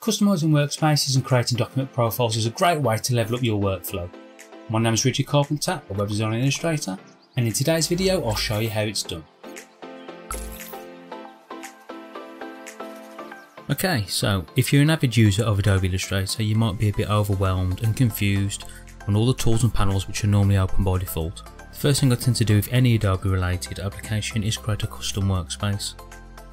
Customising workspaces and creating document profiles is a great way to level up your workflow. My name is Richard Carpenter, a web design illustrator, and in today's video I'll show you how it's done. Okay, so if you're an avid user of Adobe Illustrator, you might be a bit overwhelmed and confused on all the tools and panels which are normally open by default. The first thing I tend to do with any Adobe related application is create a custom workspace.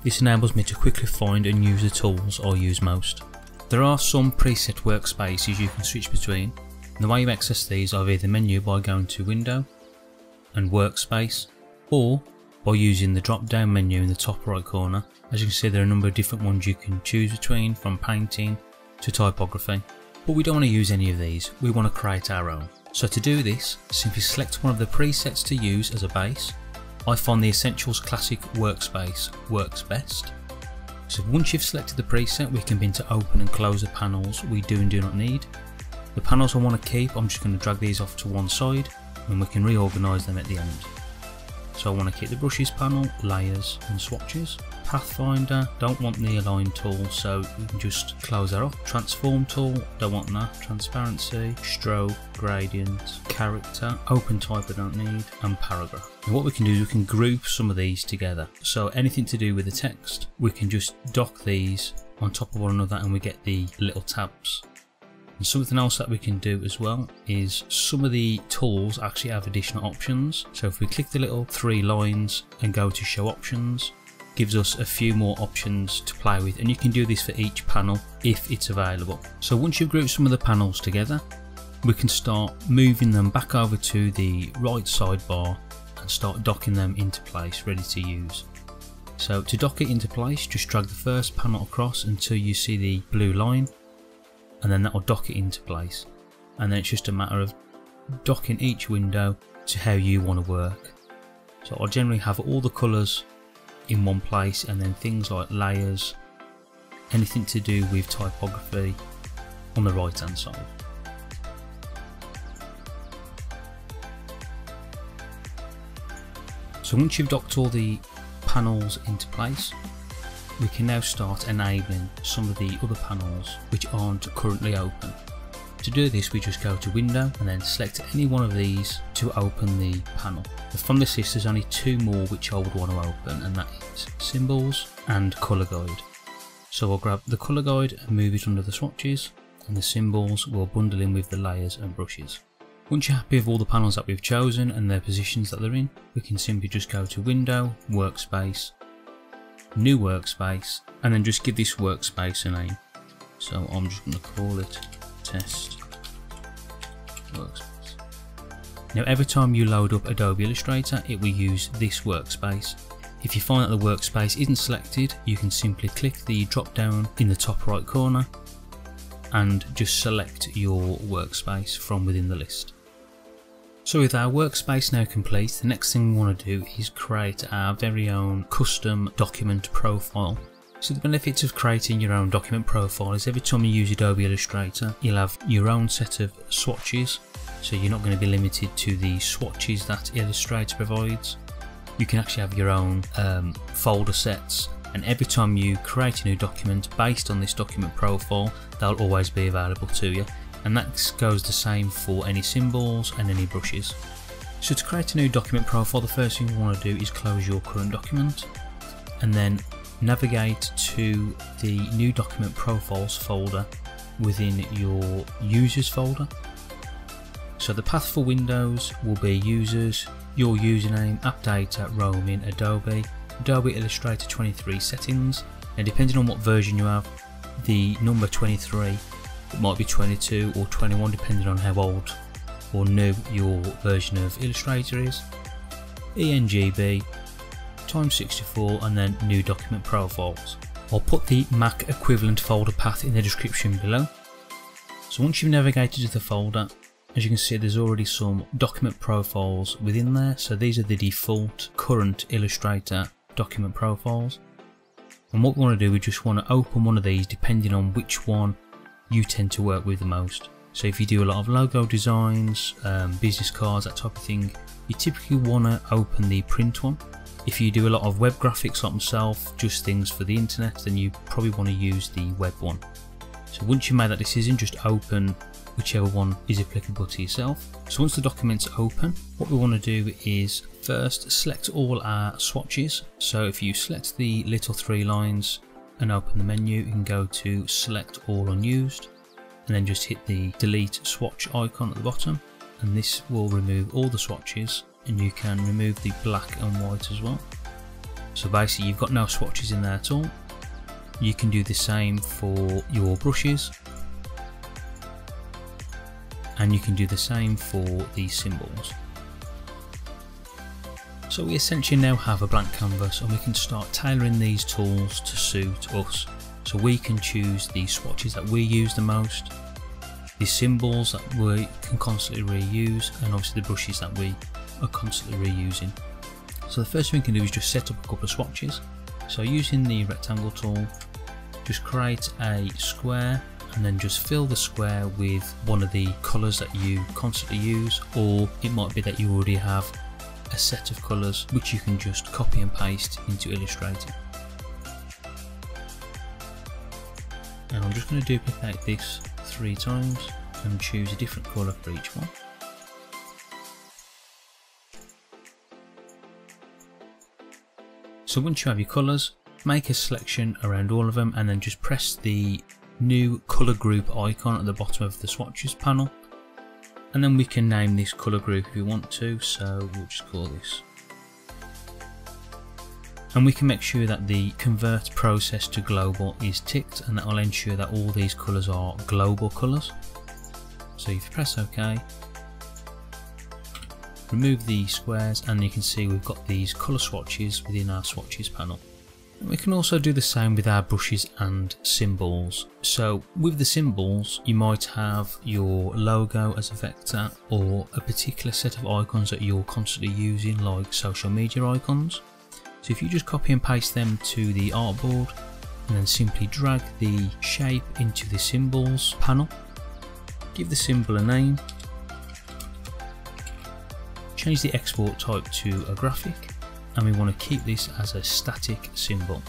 This enables me to quickly find and use the tools I use most. There are some preset workspaces you can switch between. And the way you access these are via the menu by going to Window and Workspace or by using the drop down menu in the top right corner. As you can see there are a number of different ones you can choose between from painting to typography. But we don't want to use any of these, we want to create our own. So to do this, simply select one of the presets to use as a base. I find the Essentials Classic Workspace works best. So once you've selected the preset, we can begin to open and close the panels we do and do not need. The panels I want to keep, I'm just going to drag these off to one side and we can reorganise them at the end. So I want to keep the brushes panel, layers and swatches. Pathfinder, don't want the align tool so can just close that off. Transform tool, don't want that. Transparency, stroke, gradient, character, open type I don't need, and paragraph. What we can do is we can group some of these together. So anything to do with the text, we can just dock these on top of one another and we get the little tabs and something else that we can do as well is some of the tools actually have additional options. So if we click the little three lines and go to show options, gives us a few more options to play with and you can do this for each panel if it's available. So once you've grouped some of the panels together, we can start moving them back over to the right sidebar and start docking them into place ready to use. So to dock it into place, just drag the first panel across until you see the blue line and then that will dock it into place. And then it's just a matter of docking each window to how you want to work. So I'll generally have all the colours in one place and then things like layers, anything to do with typography on the right hand side. So once you've docked all the panels into place, we can now start enabling some of the other panels which aren't currently open. To do this we just go to window and then select any one of these to open the panel. From this list there's only two more which I would want to open and that is symbols and colour guide. So I'll grab the colour guide and move it under the swatches and the symbols will bundle in with the layers and brushes. Once you're happy with all the panels that we've chosen and their positions that they're in, we can simply just go to Window, Workspace, New Workspace, and then just give this workspace a name. So I'm just going to call it Test Workspace. Now every time you load up Adobe Illustrator, it will use this workspace. If you find that the workspace isn't selected, you can simply click the drop down in the top right corner and just select your workspace from within the list. So with our workspace now complete, the next thing we want to do is create our very own custom document profile. So the benefits of creating your own document profile is every time you use Adobe Illustrator, you'll have your own set of swatches. So you're not going to be limited to the swatches that Illustrator provides. You can actually have your own um, folder sets and every time you create a new document based on this document profile, they'll always be available to you and that goes the same for any symbols and any brushes. So to create a new document profile the first thing you want to do is close your current document and then navigate to the new document profiles folder within your users folder. So the path for Windows will be users, your username, app data, roaming, Adobe, Adobe Illustrator 23 settings and depending on what version you have the number 23 it might be 22 or 21 depending on how old or new your version of Illustrator is. ENGB, times 64 and then new document profiles. I'll put the Mac equivalent folder path in the description below. So once you've navigated to the folder, as you can see there's already some document profiles within there, so these are the default current Illustrator document profiles. And what we want to do, we just want to open one of these depending on which one you tend to work with the most. So if you do a lot of logo designs, um, business cards, that type of thing, you typically want to open the print one. If you do a lot of web graphics like myself, just things for the internet, then you probably want to use the web one. So once you've made that decision, just open whichever one is applicable to yourself. So once the document's open, what we want to do is first select all our swatches. So if you select the little three lines and open the menu, you can go to select all unused and then just hit the delete swatch icon at the bottom and this will remove all the swatches and you can remove the black and white as well. So basically you've got no swatches in there at all. You can do the same for your brushes and you can do the same for the symbols. So we essentially now have a blank canvas and we can start tailoring these tools to suit us. So we can choose the swatches that we use the most, the symbols that we can constantly reuse and obviously the brushes that we are constantly reusing. So the first thing we can do is just set up a couple of swatches. So using the rectangle tool, just create a square and then just fill the square with one of the colours that you constantly use or it might be that you already have a set of colours which you can just copy and paste into Illustrator. And I'm just going to duplicate this three times and choose a different colour for each one. So once you have your colours, make a selection around all of them and then just press the new colour group icon at the bottom of the swatches panel and then we can name this colour group if we want to so we'll just call this. And we can make sure that the convert process to global is ticked and that will ensure that all these colours are global colours. So if you press OK remove the squares and you can see we've got these colour swatches within our swatches panel we can also do the same with our brushes and symbols. So with the symbols, you might have your logo as a vector or a particular set of icons that you're constantly using like social media icons. So if you just copy and paste them to the artboard and then simply drag the shape into the symbols panel, give the symbol a name, change the export type to a graphic and we want to keep this as a static symbol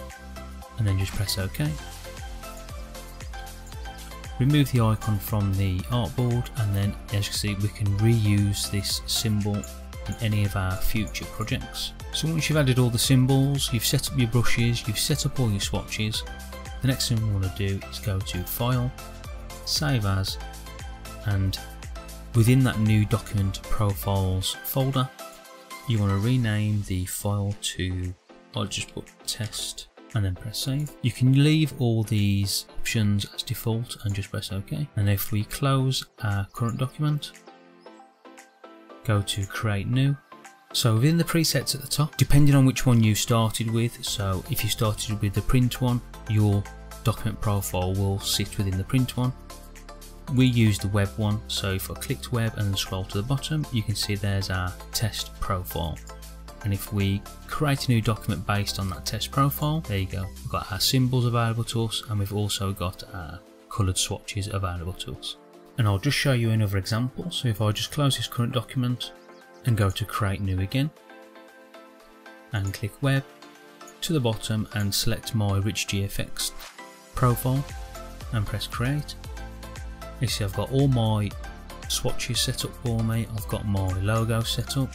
and then just press OK. Remove the icon from the artboard and then as you can see we can reuse this symbol in any of our future projects. So once you've added all the symbols, you've set up your brushes, you've set up all your swatches, the next thing we want to do is go to File, Save As, and within that new document profiles folder, you want to rename the file to, I'll just put test and then press save. You can leave all these options as default and just press OK. And if we close our current document, go to create new. So within the presets at the top, depending on which one you started with, so if you started with the print one, your document profile will sit within the print one we use the web one so if I clicked web and scroll to the bottom you can see there's our test profile. And if we create a new document based on that test profile there you go. We've got our symbols available to us and we've also got our coloured swatches available to us. And I'll just show you another example. So if I just close this current document and go to create new again and click web to the bottom and select my rich GFX profile and press create you see I've got all my swatches set up for me, I've got my logo set up,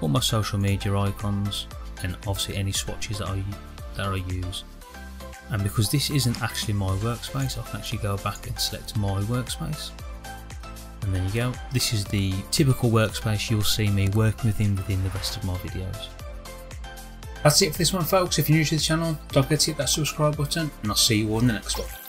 all my social media icons and obviously any swatches that I, that I use. And because this isn't actually my workspace, I can actually go back and select my workspace. And there you go. This is the typical workspace you'll see me working within within the rest of my videos. That's it for this one folks. If you're new to the channel, don't forget to hit that subscribe button and I'll see you all in the next one.